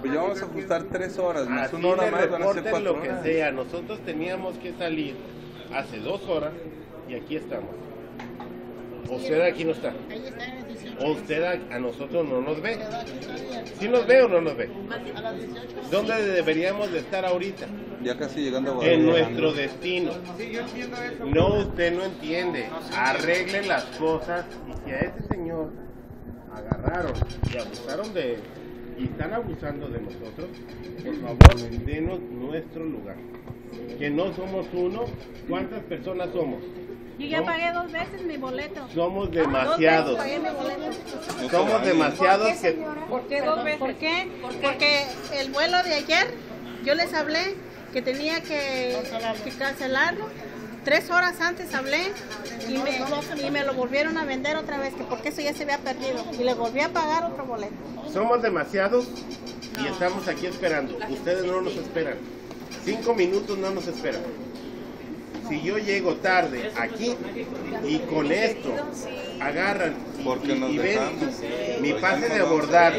Pues ya vamos a ajustar tres horas, más Así una hora más van a ser cuatro lo que horas. sea. Nosotros teníamos que salir hace dos horas y aquí estamos. Usted aquí no está. Ahí está en el 18. O usted a, a nosotros no nos ve. ¿Sí nos ve o no nos ve? A las 18. ¿Dónde deberíamos de estar ahorita? Ya casi llegando a En nuestro destino. No, usted no entiende. Arreglen las cosas y si a ese señor agarraron y abusaron de él y están abusando de nosotros, por favor, denos nuestro lugar. Que no somos uno, ¿cuántas personas somos? Yo ya pagué dos veces mi boleto. Somos Dos veces demasiados. pagué mi boleto. Somos demasiados que... ¿Por qué dos veces? ¿Por qué? Porque el vuelo de ayer, yo les hablé que tenía que, que cancelarlo. Tres horas antes hablé y me, y me lo volvieron a vender otra vez, que porque eso ya se había perdido. Y le volví a pagar otro boleto. Somos demasiados y estamos aquí esperando. Ustedes no nos esperan. Cinco minutos no nos esperan. Si yo llego tarde aquí y con esto agarran y, Porque y ven mi pase de abordar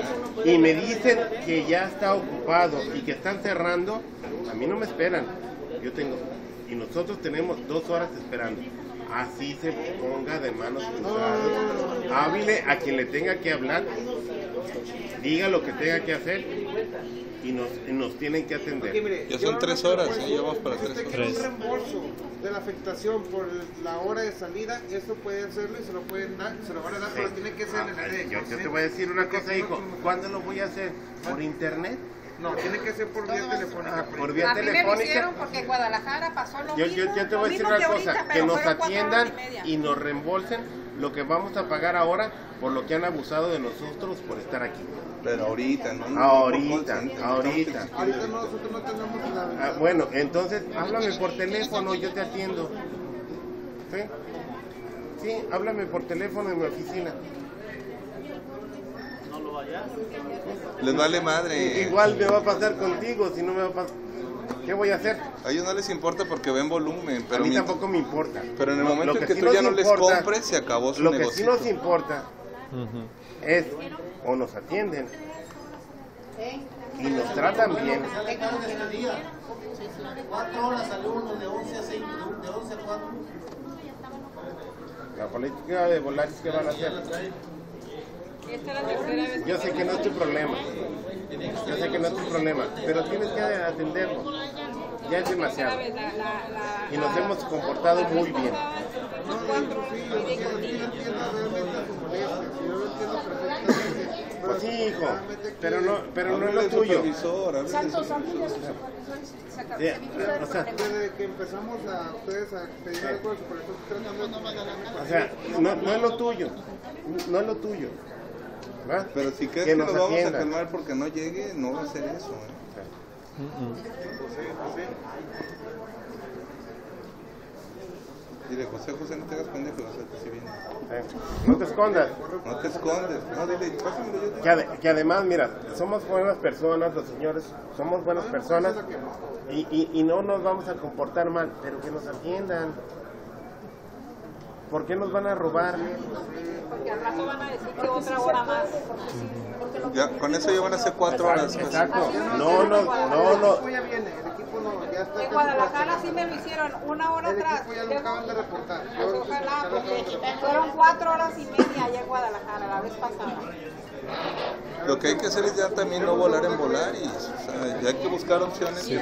y me dicen que ya está ocupado y que están cerrando, a mí no me esperan. Yo tengo y nosotros tenemos dos horas esperando. Así se ponga de manos cruzadas. Háblele a quien le tenga que hablar diga lo que tenga que hacer y nos, y nos tienen que atender. Ya son tres horas, ya vamos para tres horas. un reembolso de la afectación por la hora de salida, eso puede hacerlo y se lo pueden dar, se lo van a dar, pero tiene que ser en el Ah, yo, yo te voy a decir una cosa, hijo. ¿Cuándo lo voy a hacer? ¿Por internet? No, tiene que ser por vía telefónica. Ah, por vía A mí me lo telefónica. hicieron porque en Guadalajara pasó lo Yo, mismo. yo, yo te voy a decir una que cosa, ahorita, que pero nos atiendan y y nos reembolsen lo que vamos a pagar ahora por lo que han abusado de nosotros por estar aquí. Pero ahorita, ¿no? Ahorita, No, no, no, ahorita. Ahorita no, nosotros no tenemos la... Ah, bueno, entonces háblame por teléfono, yo te atiendo. ¿Sí? Sí, háblame por teléfono en mi oficina. Les vale madre. Igual me va a pasar contigo, si no me va a pasar. ¿Qué voy a hacer? A ellos no les importa porque ven volumen, A pero, mí mientras- tampoco me importa. pero en el momento en que sí tú nos ya no les importa- compres, se acabó su Lo que sí negocio. nos importa es o nos atienden y nos tratan bien. Cuatro horas uno de 11 a 6, de 11 a 4. La política de Volaris, ¿qué van a hacer? Esta es la tercera vez Yo sé que no es tu problema. Yo sé que no es tu problema, pero tienes que atenderlo. Ya es demasiado. Y nos hemos comportado muy bien. Pues sí, hijo, pero no, pero no es lo tuyo. supervisor, háblale al supervisor. Sí, O sea, Desde que empezamos a ustedes a pedir algo, por eso tratando de o sea, no, no es lo tuyo. No es lo tuyo. Pero si crees Que que, nos vamos a calmar porque no llegue, no va a ser eso. ¿eh? Dile, José, José, no te hagas pendejo, vas a si viene. Eh, No te escondas. No te escondes. No, dile, pásamelo yo. te- Que, ade- que además, mira, somos buenas personas, los señores, somos buenas personas y, y, y no nos vamos a comportar mal, pero que nos atiendan. ¿Por qué nos van a robar? Porque al rato van a decir que otra hora más. Ya, con eso ya van a ser cuatro horas. José. Exacto. No, no, no, no. En Guadalajara sí me lo hicieron una hora atrás. equipo ya lo acaban de reportar. Yo- Pues ojalá, porque fueron cuatro horas y media allá en Guadalajara la vez pasada. Lo que hay que hacer es ya también no volar en volar y o sea, ya hay que buscar opciones. se